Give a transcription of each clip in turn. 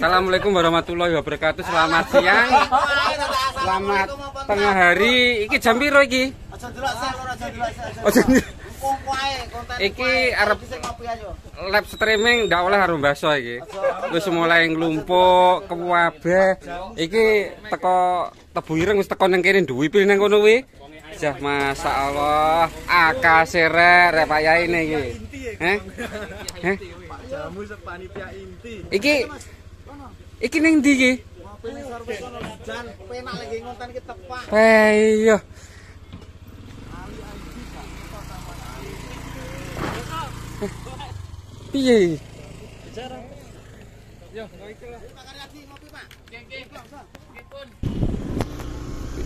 Assalamualaikum warahmatullahi wabarakatuh. Selamat siang. Selamat tengah hari. Iki jam piro iki? Aja konten. Iki arep live streaming ndak oleh karo baso iki. Wis mulai nglumpuk, kewabeh. Iki teko tebu ireng wis teko ning kene duwi pil nang kono kuwi. Jah masyaallah, akase rek rek payahine iki. Heh? Heh? Jamu sepanitia inti. Iki Iki ning ndi iki? Penak. Ayo. Piye?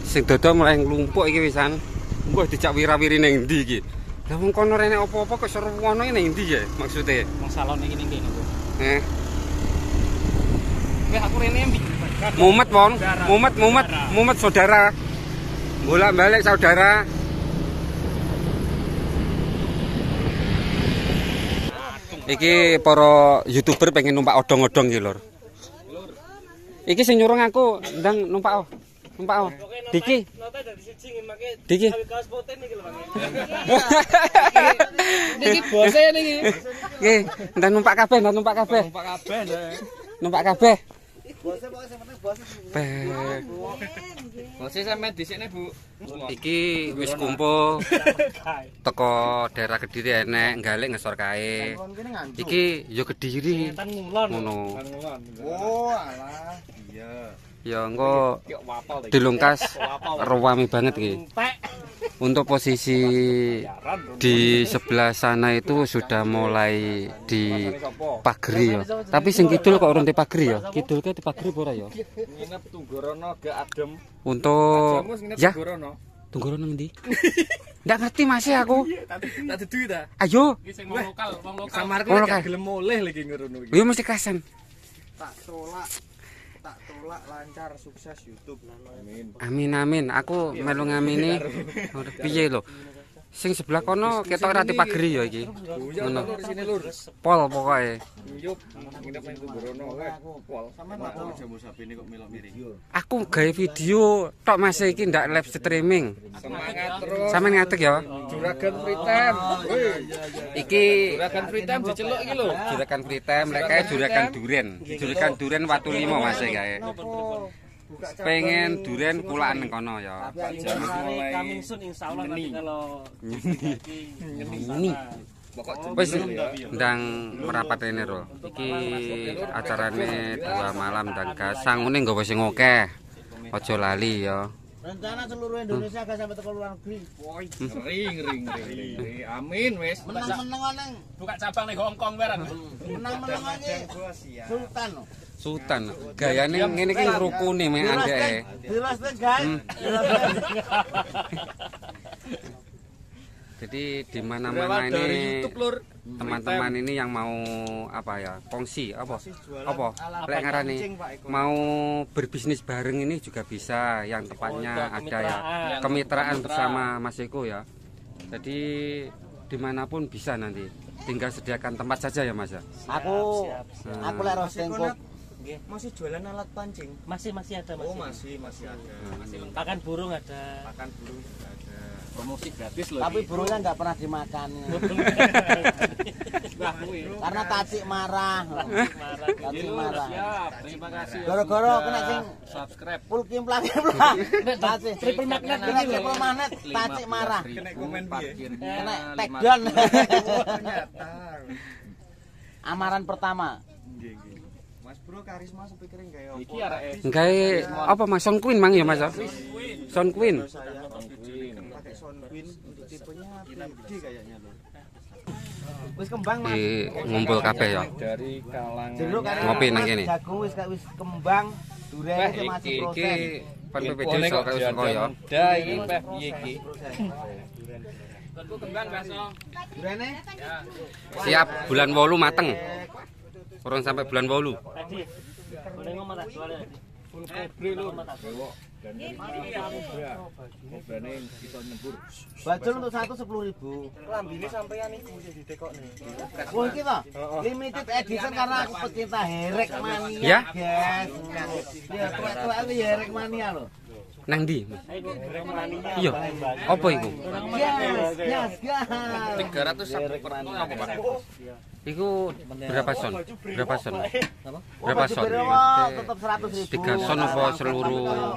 Sing dodo mulai nglumpuk iki wisan. Mbah dijak wira-wiri ning ndi iki? Lah wong kono rene apa-apa kok seruwono ning ndi ya maksude? Wong salon iki ning kene. Eh, Weh aku rene mbi. Mumet wong, mumet mumet mumet saudara. Bolak-balik saudara. Iki para YouTuber pengen numpak odong-odong iki, Lur. Iki sing nyuruh aku ndang numpak oh. Numpak oh. Diki. Diki. kaos poten iki lho Bang. Niki bose niki. Nggih, ndang numpak kabeh, ndang numpak kabeh. Numpak kabeh. Numpak kabeh. Bose pokoke sing penting bose. Sampe dhisikne, Bu. Iki wis kumpul teko daerah Kediri enek galik ngesor kae. Iki yo Kediri. Ngono. Oh, alah. Iya. Ya engko dilungkas ruwami banget iki. Untuk posisi di sebelah sana itu sudah mulai di pagri ya. Tapi sing kidul kok urung di pagri ya. Kidul ke di pagri ora ya? Nginep Tunggorono gak adem. Untuk ya Tunggorono. tunggu nang ndi? Ndak ngerti masih aku. Tak dudu ta. Ayo. Sing wong lokal, wong lokal. Samarku lokal. gak gelem oleh lagi ngono iki. Yo mesti kasan. Tak tolak. Tak tolak lancar sukses YouTube. Amin. Amin amin. Aku melu ngamini. Piye lho. Sing sebelah kono ketok ora pagri ya iki. Ngono. Lur sini lur. Pol pokoke. Aku gawe video tok Mas iki ndak live streaming. Semangat terus. Sampeyan ngatek ya. Juragan free time. Wih. Iki Juragan free time diceluk iki lho. juragan free time lek kae juragan duren. Juragan duren watu limo Mas kae. Pengen duren kulaan nang kono ya. Jamus mulai insyaallah nanti kalau Ini pokok wis ndang merapat ini ro. Iki acarane dua malam dan gasang ngene nggawa sing akeh. Aja lali ya. Rencana seluruh Indonesia gak sampai teko luar negeri. ring ring ring. Amin wis. Menang-menang nang Buka cabang ning Hongkong weran. menang-menang aja. Sultan. loh. Sultan gayane ngene iki ngrukuni mek andeke. Jelas deh, guys. Jadi di mana-mana ini YouTube lur. teman-teman ini yang mau apa ya kongsi apa apa lek ngarani mau berbisnis bareng ini juga bisa yang tepatnya ada ya kemitraan bersama Mas Eko ya jadi di mana pun bisa nanti tinggal sediakan tempat saja ya Mas ya Aku Hmm. aku lek roasting kok. Masih jualan alat pancing? Masih masih ada Oh masih. masih, masih ada. Pakan burung ada. Makan burung juga ada. Promosi gratis loh. Tapi burungnya nggak pernah dimakan. Nah. Karena tacik marah. Marah. Tacik marah. Siap. Terima kasih. Goro-goro kena sing subscribe. full kimplang kimplang. Tacik Triple magnet Kena gitu. triple magnet, tacik marah. Kena komen? Kena take down. Ternyata. Amaran pertama. Mas Bro karisma sepikirin kayak apa? Iki areke. Gawe apa Mas Son Queen mang ya Mas? Son Queen pakai sound queen untuk tipenya PD kayaknya loh. Wis kembang Mas. ngumpul kabeh ya Dari kalangan Ngopi nang kene. Jagung wis wis kembang. Duren Wah, iki masih iki proses. pan PPD iso kaya saka ya Da iki peh piye iki? Durene siap bulan 8 mateng Kurang sampai bulan 8 Tadi. Boleh ngomong tak soalnya. Full kobre lho. Bajul untuk satu sepuluh ribu. Lambine sampean iku sing ditekokne. Wah iki toh limited edition karena aku pecinta herek mania Ya? guys. Ya tuwek-tuwek aku ya herek mania loh. Nang ndi? Iya. Apa iku? Yes, yes, yes. 300 sabu per ton apa Pak? Iku berapa son? Berapa son? Berapa son? Tetap ribu. Tiga son apa seluruh? Oh.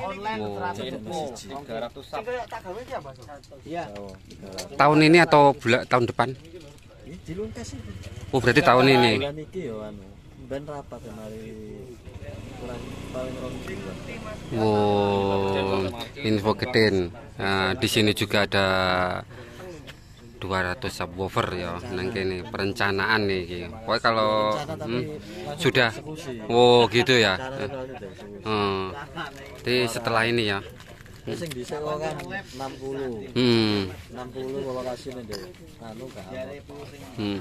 seratus ribu. 300 sabu. Tak gawe iki apa? Iya. Tahun ini atau bulan tahun depan? Oh berarti tahun ini. Bulan iki yo anu. Ben rapat kemari Wow, info geden. Nah, di sini juga ada 200 subwoofer ya nang kene perencanaan nih iki. Pokoknya kalau hmm, sudah oh gitu ya. Hmm. Jadi setelah ini ya. Sing dhisik kok kan 60. Hmm. 60 kalau kasih nih deh. Anu gak apa. hmm.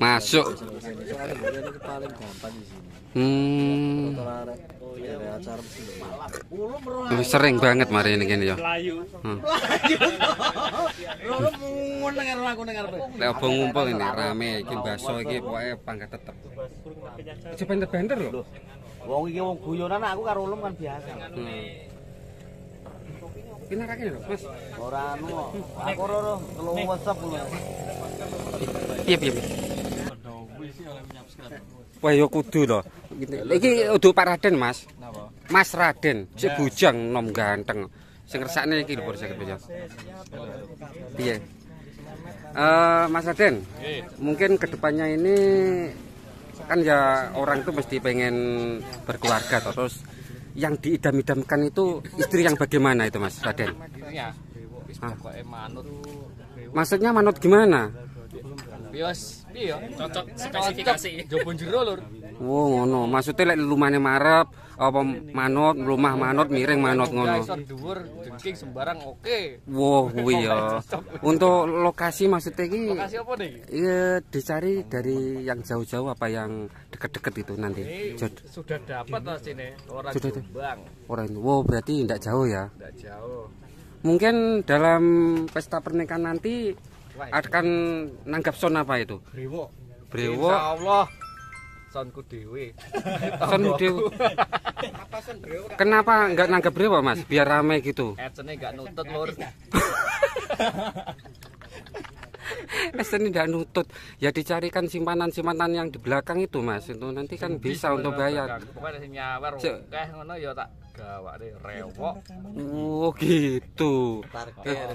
Masuk. Soalnya bagian ini paling gampang di sini. Hmm. Acara mesti Wih, sering banget mari ini kene ya. Hmm. Dengar dengar. Lek obo ngumpul ini rame iki baso iki pokoke pangkat tetep. Aja banter-banter lho. Wong iki wong guyonan aku karo ulum kan biasa. Hmm. Ini rakene lho, Mas. Ora anu. Aku ora ora telu WhatsApp lho. Piye piye. piye? Wah ya kudu to. Iki udu Pak Raden, Mas. Mas Raden, si bujang nom ganteng. Sing ngersakne iki lho bojong. Piye? Eh Mas Raden, mungkin ke depannya ini kan ya orang itu mesti pengen berkeluarga toh. terus yang diidam-idamkan itu istri yang bagaimana itu Mas Raden? Pokoke manut. Maksudnya manut gimana? Piye ya? Cocok spesifikasi. Jopo jero lur. Oh ngono, maksudnya lek lumane marep apa manut, rumah manut, miring manut ngono. Isor dhuwur jengking sembarang oke. Wow, kuwi ya. Untuk lokasi maksudnya iki Lokasi apa nih? ya dicari dari yang jauh-jauh apa yang deket-deket itu nanti. Jod- sudah dapat lah sini orang Sudah. Jombang. Orang. Wow, berarti tidak jauh ya. Tidak jauh. Mungkin dalam pesta pernikahan nanti akan nanggap son apa itu? Brewo. Brewo, Insyaallah sonku dhewe. son dew. Kenapa nggak nanggap brewo mas? Biar rame gitu. Adsene gak nutut lur. Esen tidak nutut. Ya dicarikan simpanan-simpanan yang di belakang itu mas. Itu nanti kan bisa untuk bayar. Pokoknya nyawer akeh ngono ya tak gawake rewok. Oh gitu.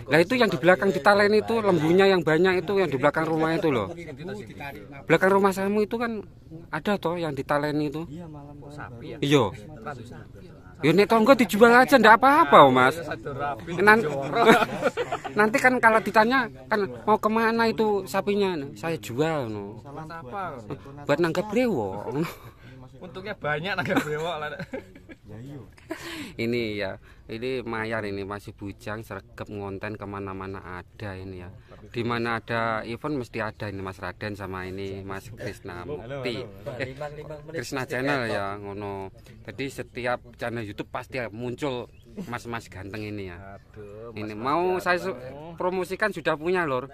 Nah itu yang di belakang di talen itu lembunya yang banyak itu yang di belakang rumah itu loh. Belakang rumah kamu itu kan ada toh yang di talen itu. Sapi ya. Iya. Ya nek tonggo dijual aja ndak apa-apa, oh, Mas. Satu rapi. Nan- nanti kan kalau ditanya kan mau ke mana itu sapinya? Saya jual no. Buat nanggap brewo. Untungnya banyak naga brewok lah. ini ya ini mayar ini masih bujang sergap ngonten ke mana-mana ada ini ya. Di mana ada event mesti ada ini Mas Raden sama ini Mas Krisna Mukti. eh, Krisna Channel ya ngono. Jadi setiap channel YouTube pasti muncul mas-mas ganteng ini ya Aduh. ini mau saya su- promosikan sudah punya lor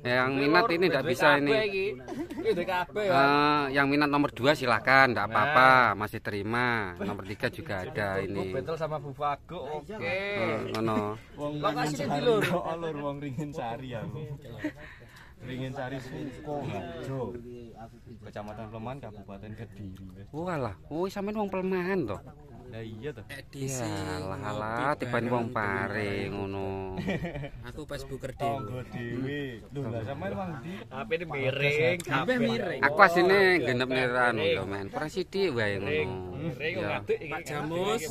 yang minat ini tidak bisa ini ya. Eh, yang minat nomor dua silahkan tidak apa-apa masih terima nomor tiga juga ada ini battle sama Bu Fago. Oke. Eh, ngono Lokasi di lur. Alur wong ringin sari aku. Ringin sari Suko Harjo. Kecamatan Pleman Kabupaten Kediri. Walah, oh sampean wong pelemahan toh. Lah iya toh. Iya, lah lah tiban wong pare ngono. Aku Facebooker Tonggo dhewe. Lho lah sampean wong di HP miring, kabeh miring. Aku asine genep anu lho men. Presidi wae ngono. Miring iki. Pak Jamus.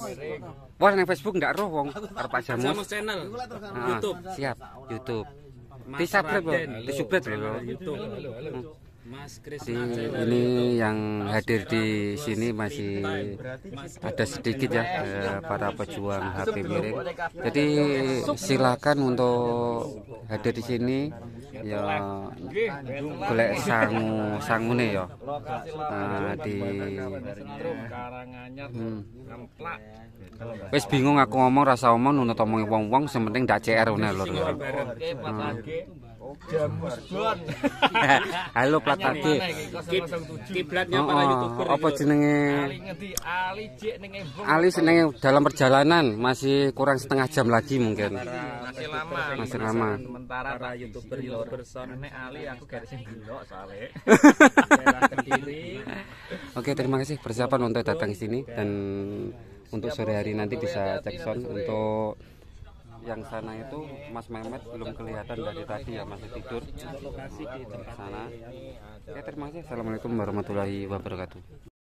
Wah, nang Facebook ndak roh wong karo Pak Jamus Jamus. channel Ah, YouTube. Siap, YouTube. Di subscribe di subscribe lho. YouTube. Mas ini yang hadir di sini masih ada sedikit ya eh, para pejuang HP miring. Jadi silakan untuk hadir di sini. Ya golek sangu sangune ya. Nah, di hmm. Wis bingung aku ngomong rasa omong nunut omongi wong-wong sementing ndak CR ngene lho. Halo plat lagi. Kiblatnya Oh, para oh, youtuber apa jenenge? Ali ngendi Ali Jek ning Embung. Ali seneng dalam perjalanan masih kurang setengah jam lagi mungkin. masih lama. Masih lama. sementara para youtuber nek Ali aku garis sing delok soalnya. Oke, terima kasih persiapan untuk datang ke sini dan untuk sore hari nanti bisa cek sound untuk yang sana itu Mas Mehmet belum kelihatan dari tadi ya masih tidur di sana. Oke, terima kasih. Assalamualaikum warahmatullahi wabarakatuh.